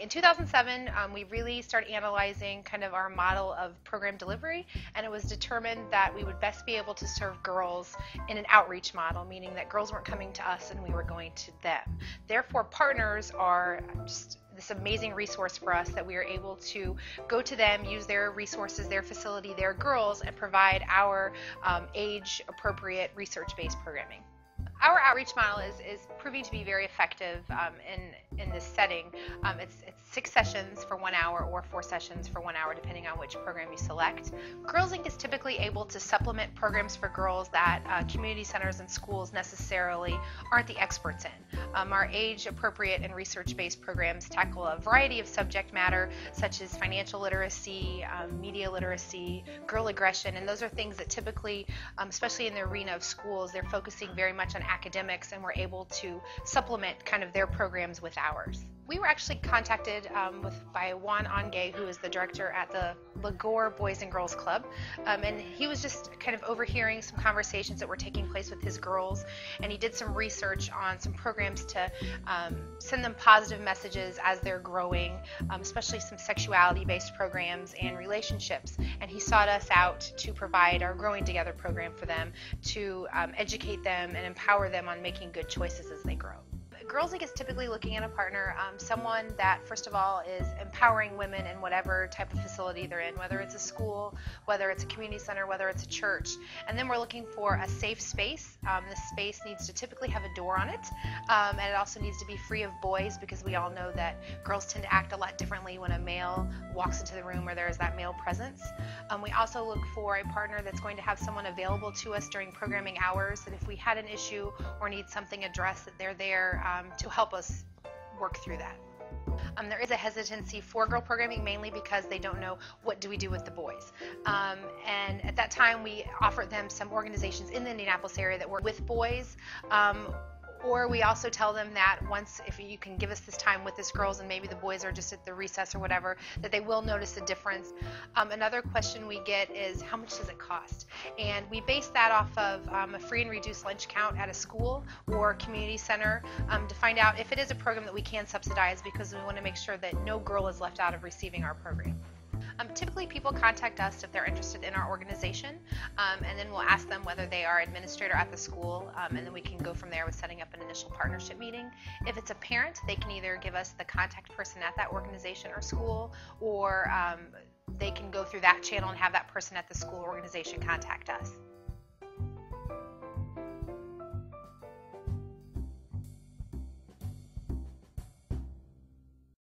In 2007, um, we really started analyzing kind of our model of program delivery, and it was determined that we would best be able to serve girls in an outreach model, meaning that girls weren't coming to us and we were going to them. Therefore, partners are just this amazing resource for us that we are able to go to them, use their resources, their facility, their girls, and provide our um, age appropriate research based programming. Our outreach model is, is proving to be very effective um, in, in this setting. Um, it's, it's six sessions for one hour or four sessions for one hour, depending on which program you select. Girls Inc. is typically able to supplement programs for girls that uh, community centers and schools necessarily aren't the experts in. Um, our age appropriate and research based programs tackle a variety of subject matter, such as financial literacy, um, media literacy, girl aggression, and those are things that typically, um, especially in the arena of schools, they're focusing very much on academics and we're able to supplement kind of their programs with ours. We were actually contacted um, with by Juan Angay, who is the director at the Lagore Boys and Girls Club, um, and he was just kind of overhearing some conversations that were taking place with his girls, and he did some research on some programs to um, send them positive messages as they're growing, um, especially some sexuality-based programs and relationships. And he sought us out to provide our Growing Together program for them to um, educate them and empower them on making good choices as they grow. Girls Inc. is typically looking at a partner, um, someone that, first of all, is empowering women in whatever type of facility they're in, whether it's a school, whether it's a community center, whether it's a church. And then we're looking for a safe space. Um, the space needs to typically have a door on it, um, and it also needs to be free of boys because we all know that girls tend to act a lot differently when a male walks into the room where there is that male presence. Um, we also look for a partner that's going to have someone available to us during programming hours, that if we had an issue or need something addressed, that they're there um, to help us work through that. Um, there is a hesitancy for girl programming mainly because they don't know what do we do with the boys. Um, and at that time, we offered them some organizations in the Indianapolis area that work with boys. Um, or we also tell them that once, if you can give us this time with this girls and maybe the boys are just at the recess or whatever, that they will notice a difference. Um, another question we get is how much does it cost? And we base that off of um, a free and reduced lunch count at a school or community center um, to find out if it is a program that we can subsidize because we want to make sure that no girl is left out of receiving our program. Um, typically, people contact us if they're interested in our organization, um, and then we'll ask them whether they are administrator at the school, um, and then we can go from there with setting up an initial partnership meeting. If it's a parent, they can either give us the contact person at that organization or school, or um, they can go through that channel and have that person at the school organization contact us.